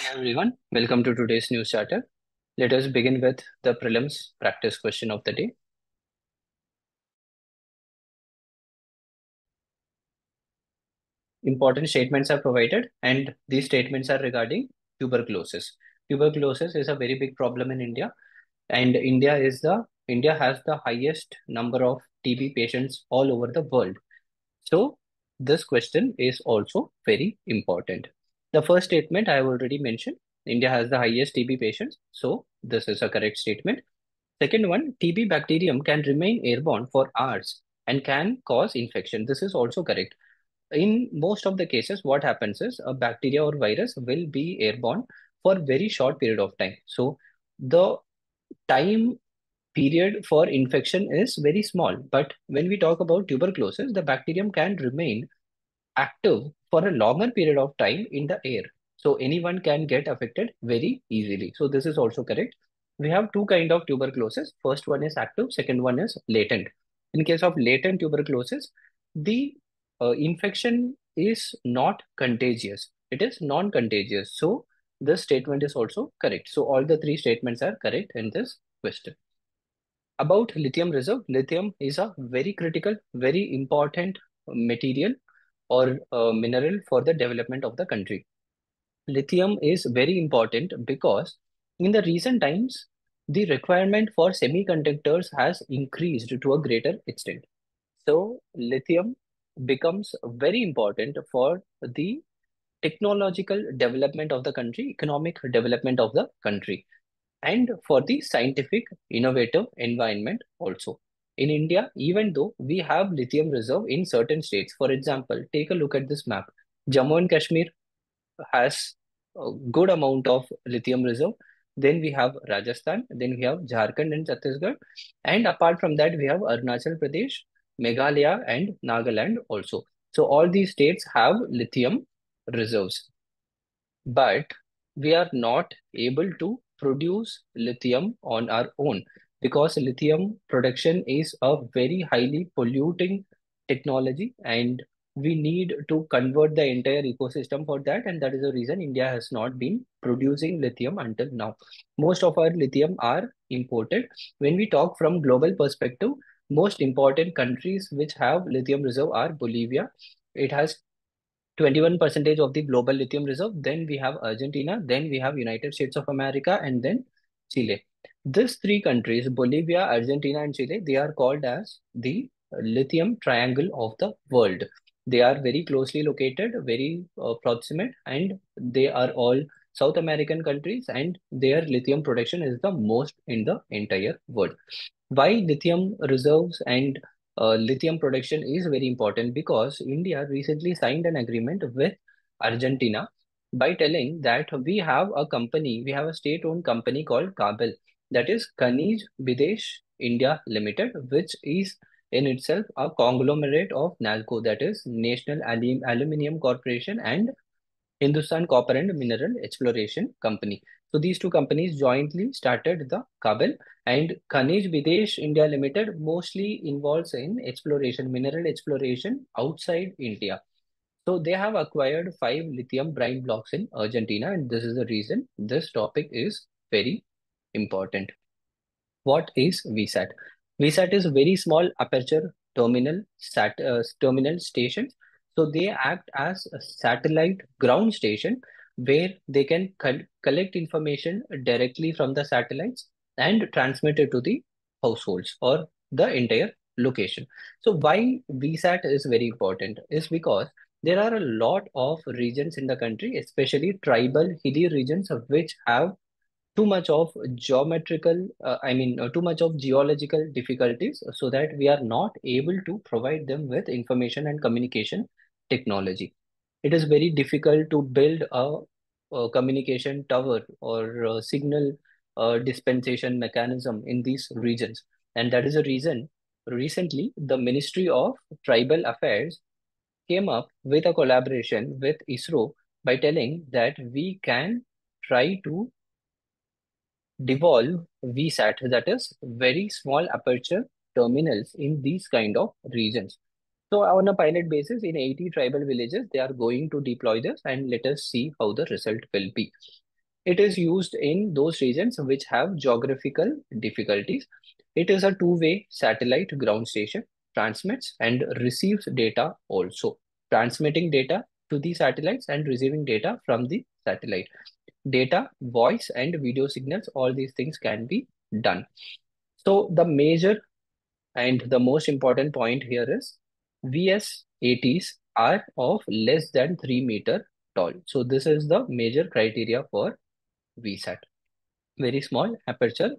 Hello everyone, welcome to today's news charter. Let us begin with the prelims practice question of the day. Important statements are provided and these statements are regarding tuberculosis. Tuberculosis is a very big problem in India and India is the India has the highest number of TB patients all over the world. So this question is also very important. The first statement I have already mentioned. India has the highest TB patients. So this is a correct statement. Second one, TB bacterium can remain airborne for hours and can cause infection. This is also correct. In most of the cases, what happens is a bacteria or virus will be airborne for very short period of time. So the time period for infection is very small. But when we talk about tuberculosis, the bacterium can remain active for a longer period of time in the air. So anyone can get affected very easily. So this is also correct. We have two kind of tuberculosis. First one is active, second one is latent. In case of latent tuberculosis, the uh, infection is not contagious. It is non-contagious. So this statement is also correct. So all the three statements are correct in this question. About lithium reserve, lithium is a very critical, very important material or uh, mineral for the development of the country. Lithium is very important because in the recent times, the requirement for semiconductors has increased to a greater extent. So lithium becomes very important for the technological development of the country, economic development of the country, and for the scientific innovative environment also. In India, even though we have lithium reserve in certain states, for example, take a look at this map. Jammu and Kashmir has a good amount of lithium reserve. Then we have Rajasthan, then we have Jharkhand and Chhattisgarh. And apart from that, we have Arunachal Pradesh, Meghalaya and Nagaland also. So all these states have lithium reserves. But we are not able to produce lithium on our own because lithium production is a very highly polluting technology and we need to convert the entire ecosystem for that and that is the reason India has not been producing lithium until now. Most of our lithium are imported. When we talk from global perspective, most important countries which have lithium reserve are Bolivia. It has 21 percentage of the global lithium reserve. Then we have Argentina, then we have United States of America, and then Chile. These three countries, Bolivia, Argentina, and Chile, they are called as the lithium triangle of the world. They are very closely located, very uh, proximate, and they are all South American countries, and their lithium production is the most in the entire world. Why lithium reserves and uh, lithium production is very important because India recently signed an agreement with Argentina by telling that we have a company, we have a state-owned company called KABIL, that is Khanij Bidesh India Limited, which is in itself a conglomerate of NALCO, that is National Alum Aluminium Corporation and Hindustan Copper and Mineral Exploration Company. So these two companies jointly started the KABIL and Khanij Bidesh India Limited mostly involves in exploration, mineral exploration outside India. So they have acquired five lithium brine blocks in Argentina and this is the reason this topic is very important. What is VSAT? VSAT is very small aperture terminal sat uh, terminal stations. So they act as a satellite ground station where they can collect information directly from the satellites and transmit it to the households or the entire location. So why VSAT is very important is because there are a lot of regions in the country, especially tribal hilly regions of which have too much of geometrical, uh, I mean, uh, too much of geological difficulties so that we are not able to provide them with information and communication technology it is very difficult to build a, a communication tower or a signal uh, dispensation mechanism in these regions. And that is the reason recently the Ministry of Tribal Affairs came up with a collaboration with ISRO by telling that we can try to devolve VSAT, that is very small aperture terminals in these kind of regions. So on a pilot basis, in 80 tribal villages, they are going to deploy this and let us see how the result will be. It is used in those regions which have geographical difficulties. It is a two-way satellite ground station, transmits and receives data also, transmitting data to the satellites and receiving data from the satellite. Data, voice and video signals, all these things can be done. So the major and the most important point here is VSATs are of less than 3 meter tall. So this is the major criteria for VSAT. Very small aperture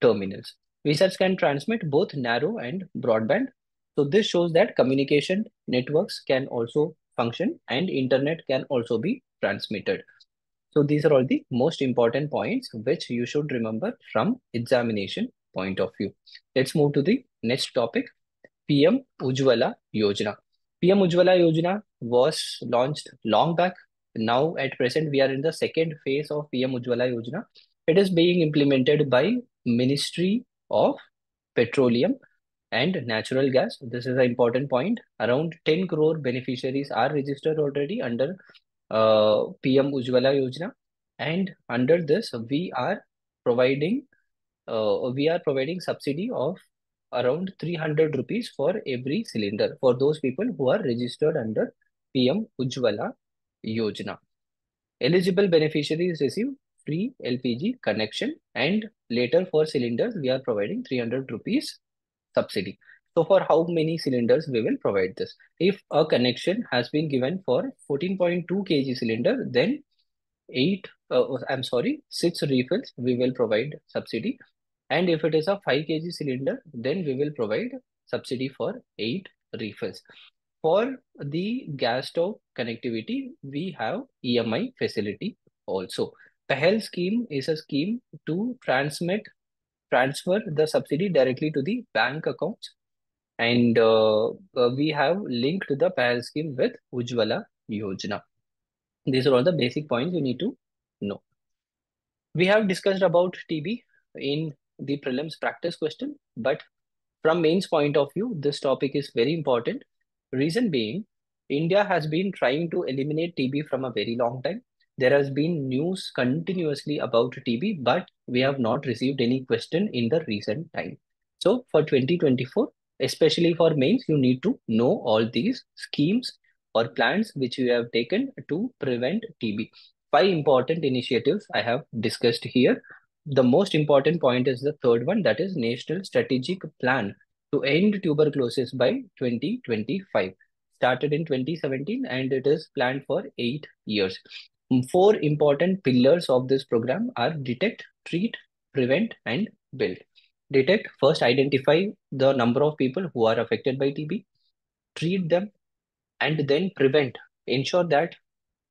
terminals. VSATs can transmit both narrow and broadband. So this shows that communication networks can also function and internet can also be transmitted. So these are all the most important points which you should remember from examination point of view. Let's move to the next topic, PM Ujjwala Yojana. PM Ujjwala Yojana was launched long back. Now at present, we are in the second phase of PM Ujjwala Yojana. It is being implemented by Ministry of Petroleum and Natural Gas. This is an important point. Around 10 crore beneficiaries are registered already under uh, PM Ujjwala Yojana. And under this, we are providing uh, we are providing subsidy of around 300 rupees for every cylinder for those people who are registered under PM Ujjwala Yojana. Eligible beneficiaries receive free LPG connection and later for cylinders we are providing 300 rupees subsidy. So for how many cylinders we will provide this? If a connection has been given for 14.2 kg cylinder, then eight, uh, I'm sorry, six refills we will provide subsidy. And if it is a 5 kg cylinder, then we will provide subsidy for 8 refills. For the gas stove connectivity, we have EMI facility also. PAHAL scheme is a scheme to transmit, transfer the subsidy directly to the bank accounts. And uh, uh, we have linked the PAHAL scheme with Ujjwala Yojana. These are all the basic points you need to know. We have discussed about TB in the prelims practice question, but from mains point of view, this topic is very important. Reason being, India has been trying to eliminate TB from a very long time. There has been news continuously about TB, but we have not received any question in the recent time. So for 2024, especially for mains, you need to know all these schemes or plans which you have taken to prevent TB. Five important initiatives I have discussed here. The most important point is the third one that is national strategic plan to end tuberculosis by 2025 started in 2017 and it is planned for 8 years. Four important pillars of this program are detect treat prevent and build detect first identify the number of people who are affected by tb treat them and then prevent ensure that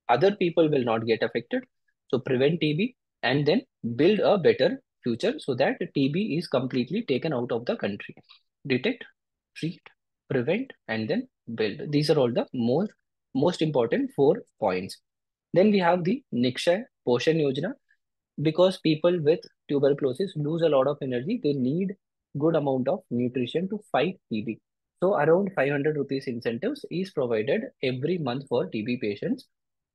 other people will not get affected so prevent tb and then build a better future so that TB is completely taken out of the country. Detect, treat, prevent, and then build. These are all the most, most important four points. Then we have the Nikshay Poshan Yojana. Because people with tuberculosis lose a lot of energy, they need good amount of nutrition to fight TB. So around 500 rupees incentives is provided every month for TB patients.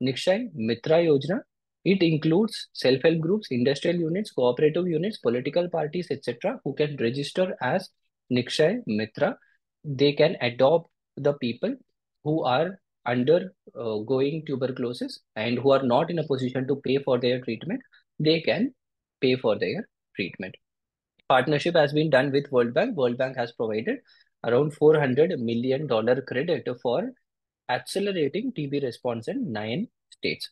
Nikshay Mitra Yojana it includes self-help groups, industrial units, cooperative units, political parties, etc., who can register as Nikshay Mitra. They can adopt the people who are undergoing uh, tuberculosis and who are not in a position to pay for their treatment. They can pay for their treatment. Partnership has been done with World Bank. World Bank has provided around $400 million credit for accelerating TB response in nine states.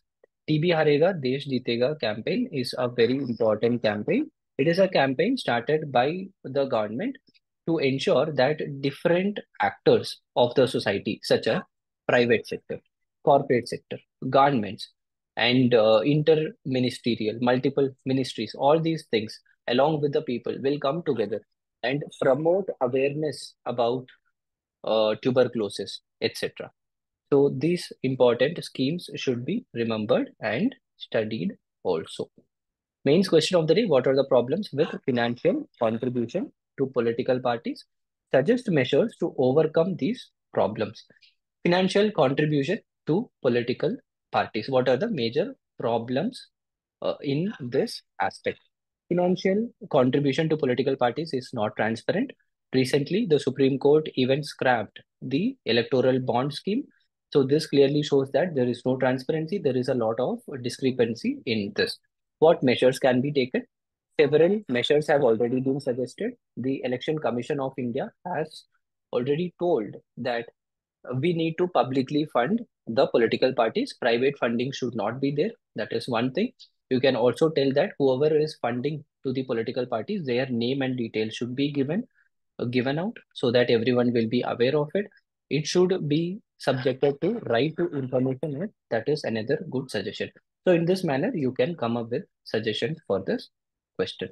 TB Harega, Desh Jitega campaign is a very important campaign. It is a campaign started by the government to ensure that different actors of the society, such as private sector, corporate sector, governments, and uh, inter-ministerial, multiple ministries, all these things, along with the people, will come together and promote awareness about uh, tuberculosis, etc. So these important schemes should be remembered and studied also. Main question of the day, what are the problems with financial contribution to political parties? Suggest measures to overcome these problems. Financial contribution to political parties. What are the major problems uh, in this aspect. Financial contribution to political parties is not transparent. Recently, the Supreme Court even scrapped the electoral bond scheme. So this clearly shows that there is no transparency. There is a lot of discrepancy in this. What measures can be taken? Several measures have already been suggested. The Election Commission of India has already told that we need to publicly fund the political parties. Private funding should not be there. That is one thing. You can also tell that whoever is funding to the political parties, their name and details should be given uh, given out so that everyone will be aware of it. It should be subjected to right to information act. That is another good suggestion. So in this manner, you can come up with suggestions for this question.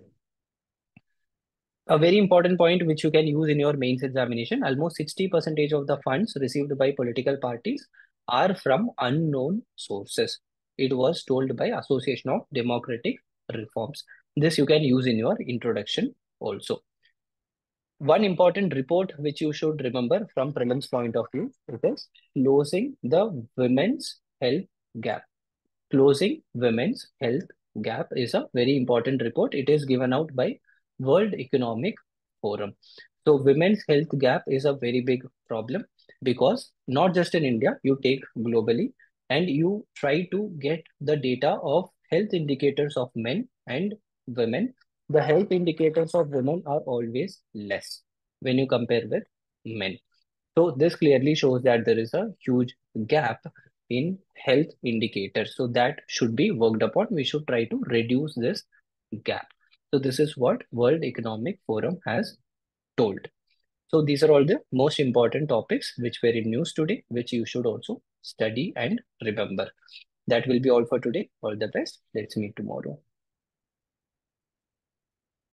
A very important point which you can use in your mains examination, almost 60% of the funds received by political parties are from unknown sources. It was told by Association of Democratic Reforms. This you can use in your introduction also. One important report which you should remember from prelims point of view, it is closing the women's health gap. Closing women's health gap is a very important report. It is given out by World Economic Forum. So women's health gap is a very big problem because not just in India, you take globally and you try to get the data of health indicators of men and women. The health indicators of women are always less when you compare with men. So this clearly shows that there is a huge gap in health indicators. So that should be worked upon. We should try to reduce this gap. So this is what World Economic Forum has told. So these are all the most important topics which were in news today, which you should also study and remember. That will be all for today. All the best. Let's meet tomorrow.